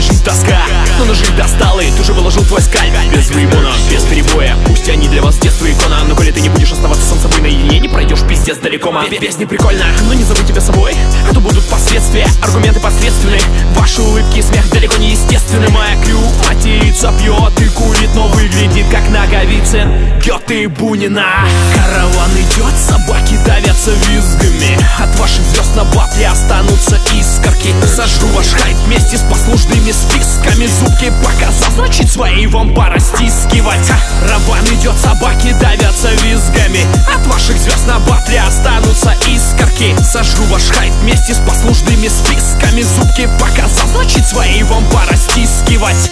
такая жизнь тоска. Но ножи достал и ты же выложил твой скальп. Без ремона, без перебоя. Пусть они для вас детство икона Но коли ты не будешь оставаться сам собой наедине Не пройдешь пиздец далеко, ма Песня прикольна, но не забудь тебя собой. А то будут последствия, аргументы посредственны Ваши улыбки и смех далеко не естественны. Моя крю матерится, пьет и курит Но выглядит как Наговицын, гет и Бунина. Караван идет, собаки давятся визгами. От ваших звезд на батле останутся искорки. Сожру ваш вместе с послужными списками Зубки показал, значит свои вам пора стискивать Раван идет, собаки давятся визгами. От ваших звезд на батле останутся искорки. Сожру ваш хайп вместе с послужными списками Зубки показал, значит свои вам пора стискивать